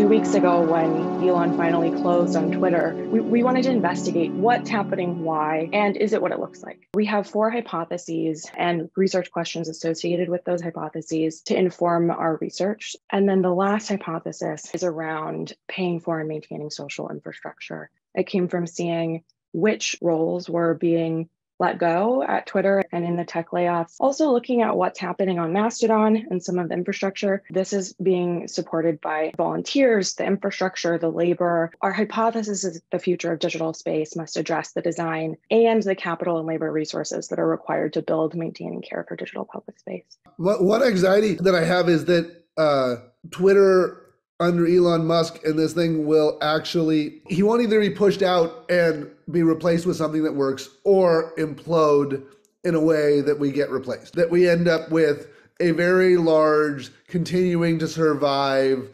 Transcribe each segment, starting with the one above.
two weeks ago when Elon finally closed on Twitter, we, we wanted to investigate what's happening, why, and is it what it looks like. We have four hypotheses and research questions associated with those hypotheses to inform our research. And then the last hypothesis is around paying for and maintaining social infrastructure. It came from seeing which roles were being let go at Twitter and in the tech layoffs. Also, looking at what's happening on Mastodon and some of the infrastructure. This is being supported by volunteers, the infrastructure, the labor. Our hypothesis is the future of digital space must address the design and the capital and labor resources that are required to build, maintain, and care for digital public space. What, what anxiety that I have is that uh, Twitter under Elon Musk and this thing will actually he won't either be pushed out and be replaced with something that works or implode in a way that we get replaced. That we end up with a very large continuing to survive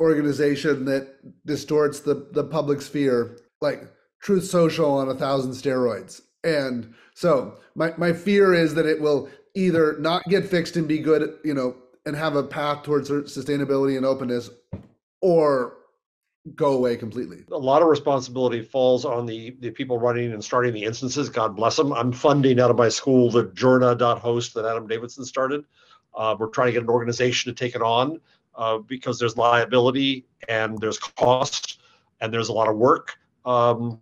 organization that distorts the the public sphere like Truth Social on a thousand steroids. And so my my fear is that it will either not get fixed and be good, you know, and have a path towards sustainability and openness or go away completely. A lot of responsibility falls on the, the people running and starting the instances. God bless them. I'm funding out of my school the Journa.host that Adam Davidson started. Uh, we're trying to get an organization to take it on uh, because there's liability and there's cost and there's a lot of work. Um,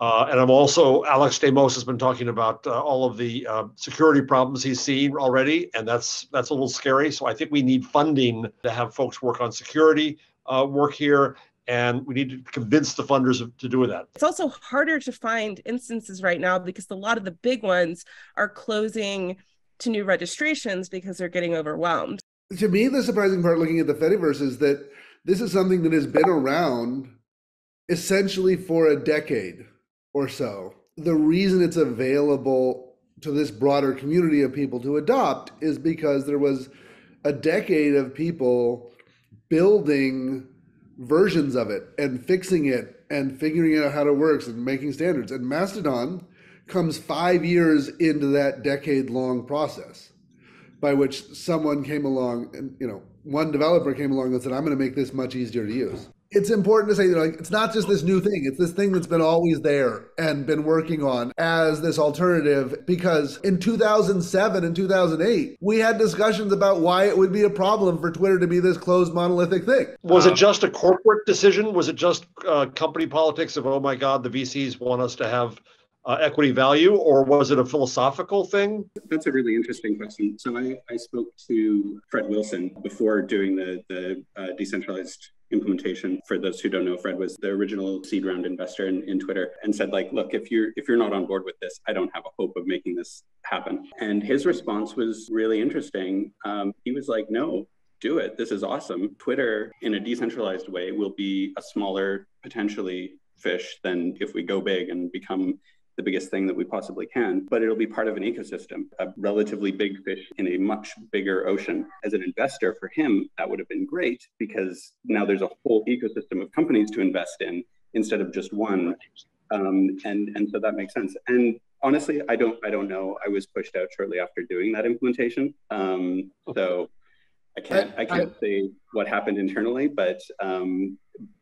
uh, and I'm also, Alex Stamos has been talking about uh, all of the uh, security problems he's seen already, and that's that's a little scary. So I think we need funding to have folks work on security, uh, work here, and we need to convince the funders to do that. It's also harder to find instances right now because a lot of the big ones are closing to new registrations because they're getting overwhelmed. To me, the surprising part looking at the Fediverse is that this is something that has been around essentially for a decade or so. The reason it's available to this broader community of people to adopt is because there was a decade of people building versions of it and fixing it and figuring out how it works and making standards. And Mastodon comes five years into that decade long process by which someone came along and, you know, one developer came along and said, I'm going to make this much easier to use it's important to say that like it's not just this new thing it's this thing that's been always there and been working on as this alternative because in 2007 and 2008 we had discussions about why it would be a problem for twitter to be this closed monolithic thing was it just a corporate decision was it just uh, company politics of oh my god the vcs want us to have uh, equity value, or was it a philosophical thing? That's a really interesting question. So I, I spoke to Fred Wilson before doing the, the uh, decentralized implementation for those who don't know fred was the original seed round investor in, in twitter and said like look if you're if you're not on board with this i don't have a hope of making this happen. And his response was really interesting. Um, he was like no do it. This is awesome. Twitter in a decentralized way will be a smaller potentially fish than if we go big and become the biggest thing that we possibly can, but it'll be part of an ecosystem, a relatively big fish in a much bigger ocean. As an investor, for him, that would have been great because now there's a whole ecosystem of companies to invest in instead of just one. Um, and and so that makes sense. And honestly, I don't I don't know. I was pushed out shortly after doing that implementation, um, so I can't I can't say what happened internally, but um,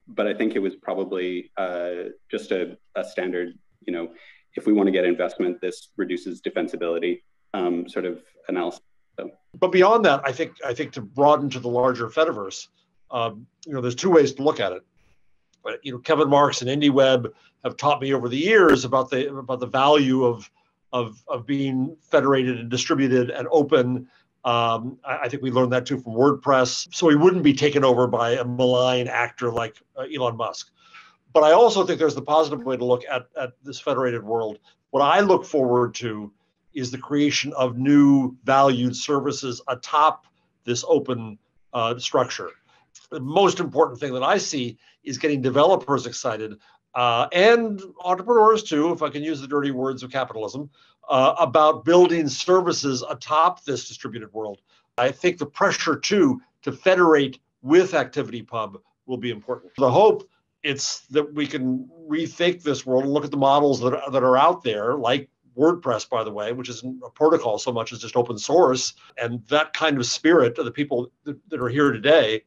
but I think it was probably uh, just a, a standard, you know, if we want to get investment, this reduces defensibility um, sort of analysis. So. But beyond that, I think I think to broaden to the larger Fediverse, um, you know, there's two ways to look at it. But you know, Kevin Marks and IndieWeb have taught me over the years about the about the value of of of being federated and distributed and open. Um, I, I, think we learned that too from WordPress. So we wouldn't be taken over by a malign actor like uh, Elon Musk. But I also think there's the positive way to look at, at this federated world. What I look forward to is the creation of new valued services atop this open uh, structure. The most important thing that I see is getting developers excited uh, and entrepreneurs too, if I can use the dirty words of capitalism, uh, about building services atop this distributed world. I think the pressure too to federate with ActivityPub will be important. The hope it's that we can rethink this world and look at the models that are, that are out there, like WordPress, by the way, which isn't a protocol so much as just open source, and that kind of spirit of the people that, that are here today.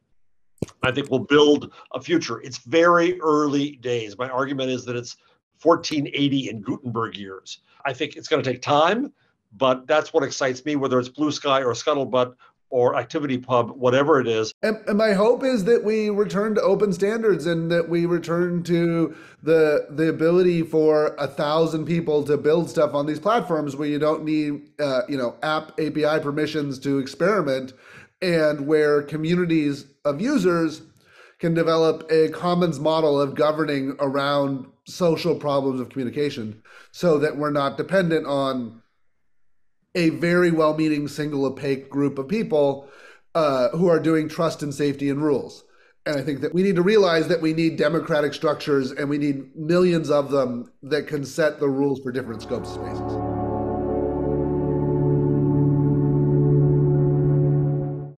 I think we'll build a future. It's very early days. My argument is that it's 1480 in Gutenberg years. I think it's going to take time, but that's what excites me, whether it's Bluesky or Scuttlebutt or ActivityPub, whatever it is. And, and, my hope is that we return to open standards and that we return to the the ability for a thousand people to build stuff on these platforms where you don't need uh, you know app API permissions to experiment, and where communities of users can develop a commons model of governing around social problems of communication, so that we're not dependent on a very well meaning, single opaque group of people uh, who are doing trust and safety and rules. And I think that we need to realize that we need democratic structures and we need millions of them that can set the rules for different scopes of spaces.